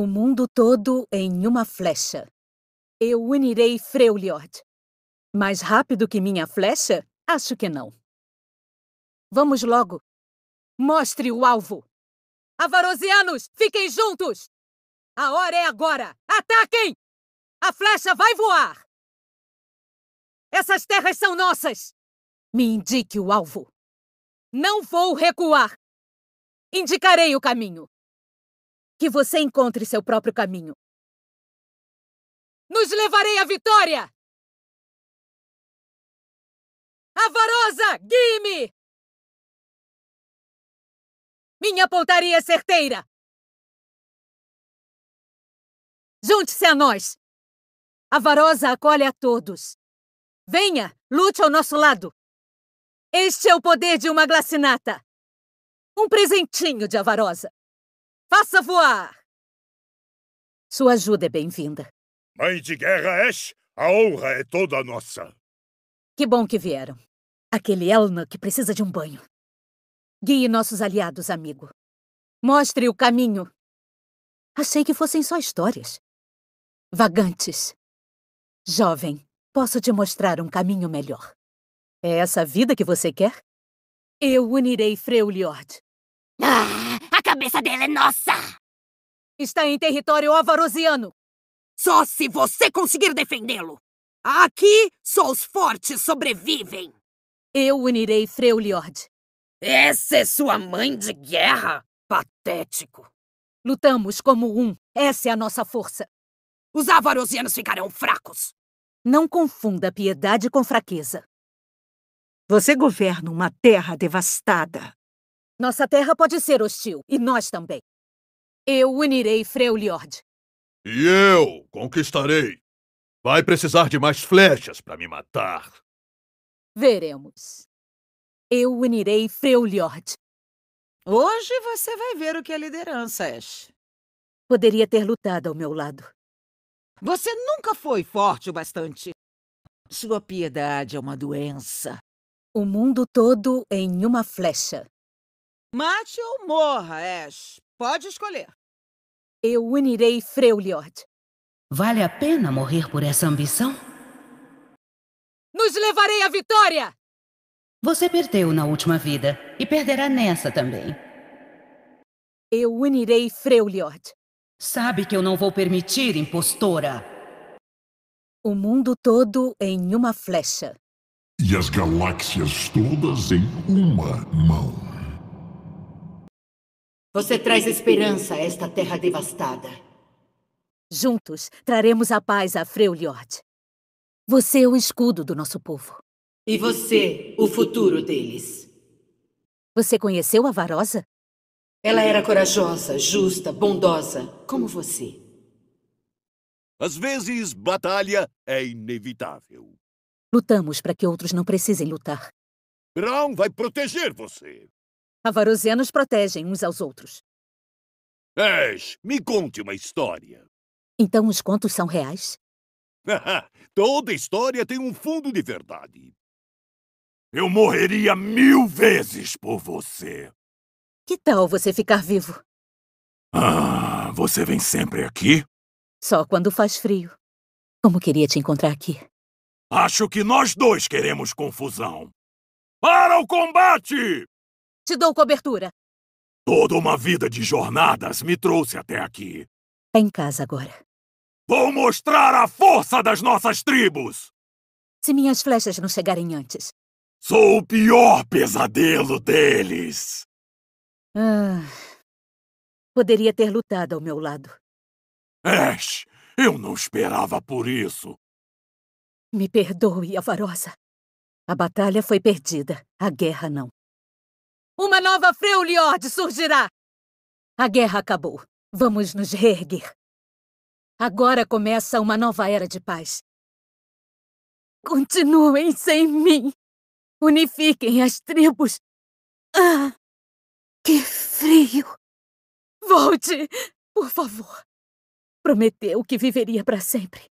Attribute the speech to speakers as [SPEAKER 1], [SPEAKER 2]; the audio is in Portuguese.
[SPEAKER 1] O mundo todo em uma flecha. Eu unirei Freljord. Mais rápido que minha flecha? Acho que não. Vamos logo. Mostre o alvo. Avarosianos, fiquem juntos! A hora é agora! Ataquem! A flecha vai voar! Essas terras são nossas! Me indique o alvo. Não vou recuar! Indicarei o caminho. Que você encontre seu próprio caminho. Nos levarei à vitória! Avarosa, guie-me! Minha pontaria é certeira! Junte-se a nós! A Varosa acolhe a todos. Venha, lute ao nosso lado. Este é o poder de uma glacinata. Um presentinho de Avarosa. Faça voar! Sua ajuda é bem-vinda.
[SPEAKER 2] Mãe de guerra Ash, a honra é toda nossa.
[SPEAKER 1] Que bom que vieram. Aquele Elna que precisa de um banho. Guie nossos aliados, amigo. Mostre o caminho. Achei que fossem só histórias. Vagantes. Jovem, posso te mostrar um caminho melhor. É essa vida que você quer? Eu unirei Freljord.
[SPEAKER 3] Ah, a cabeça dela é nossa!
[SPEAKER 1] Está em território avarosiano.
[SPEAKER 3] Só se você conseguir defendê-lo. Aqui, só os fortes sobrevivem.
[SPEAKER 1] Eu unirei Freljord.
[SPEAKER 3] Essa é sua mãe de guerra? Patético.
[SPEAKER 1] Lutamos como um. Essa é a nossa força.
[SPEAKER 3] Os avarosianos ficarão fracos.
[SPEAKER 1] Não confunda piedade com fraqueza.
[SPEAKER 4] Você governa uma terra devastada.
[SPEAKER 1] Nossa terra pode ser hostil, e nós também. Eu unirei Freljord.
[SPEAKER 5] E eu conquistarei. Vai precisar de mais flechas para me matar.
[SPEAKER 1] Veremos. Eu unirei Freljord.
[SPEAKER 6] Hoje você vai ver o que é liderança, Ash.
[SPEAKER 1] Poderia ter lutado ao meu lado.
[SPEAKER 6] Você nunca foi forte o bastante. Sua piedade é uma doença.
[SPEAKER 1] O mundo todo em uma flecha.
[SPEAKER 6] Mate ou morra, Ash. Pode escolher.
[SPEAKER 1] Eu unirei Freljord.
[SPEAKER 7] Vale a pena morrer por essa ambição?
[SPEAKER 1] Nos levarei à vitória!
[SPEAKER 7] Você perdeu na última vida e perderá nessa também.
[SPEAKER 1] Eu unirei Freljord.
[SPEAKER 7] Sabe que eu não vou permitir, impostora.
[SPEAKER 1] O mundo todo em uma flecha.
[SPEAKER 8] E as galáxias todas em uma mão.
[SPEAKER 9] Você traz esperança a esta terra devastada.
[SPEAKER 1] Juntos traremos a paz a Freljord. Você é o escudo do nosso povo.
[SPEAKER 9] E você, o futuro deles.
[SPEAKER 1] Você conheceu a Varosa?
[SPEAKER 9] Ela era corajosa, justa, bondosa, como você.
[SPEAKER 2] Às vezes, batalha é inevitável.
[SPEAKER 1] Lutamos para que outros não precisem lutar.
[SPEAKER 2] Brown vai proteger você.
[SPEAKER 1] Avarosianos protegem uns aos outros.
[SPEAKER 2] Ash, me conte uma história.
[SPEAKER 1] Então os contos são reais?
[SPEAKER 2] Toda história tem um fundo de verdade.
[SPEAKER 5] Eu morreria mil vezes por você.
[SPEAKER 1] Que tal você ficar vivo?
[SPEAKER 5] Ah, você vem sempre aqui?
[SPEAKER 1] Só quando faz frio. Como queria te encontrar aqui.
[SPEAKER 5] Acho que nós dois queremos confusão. Para o combate!
[SPEAKER 1] Te dou cobertura.
[SPEAKER 5] Toda uma vida de jornadas me trouxe até aqui.
[SPEAKER 1] É em casa agora.
[SPEAKER 5] Vou mostrar a força das nossas tribos!
[SPEAKER 1] Se minhas flechas não chegarem antes.
[SPEAKER 5] Sou o pior pesadelo deles!
[SPEAKER 1] Ah, poderia ter lutado ao meu lado.
[SPEAKER 5] Ash, eu não esperava por isso.
[SPEAKER 1] Me perdoe, Avarosa. A batalha foi perdida, a guerra não. Uma nova Freljord surgirá! A guerra acabou. Vamos nos reerguer. Agora começa uma nova era de paz. Continuem sem mim. Unifiquem as tribos. Ah, que frio! Volte, por favor. Prometeu que viveria para sempre.